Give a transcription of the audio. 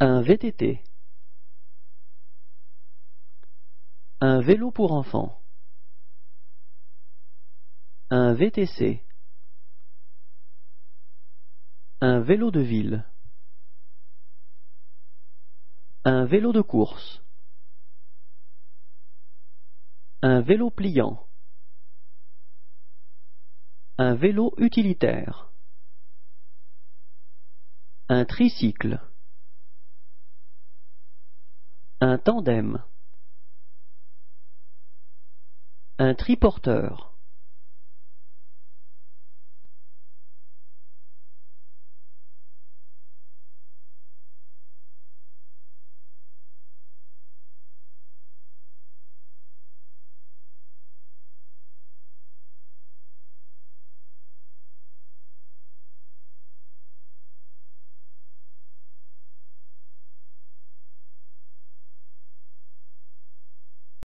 Un VTT. Un vélo pour enfants. Un VTC. Un vélo de ville. Un vélo de course. Un vélo pliant. Un vélo utilitaire. Un tricycle. Un tandem. Un triporteur.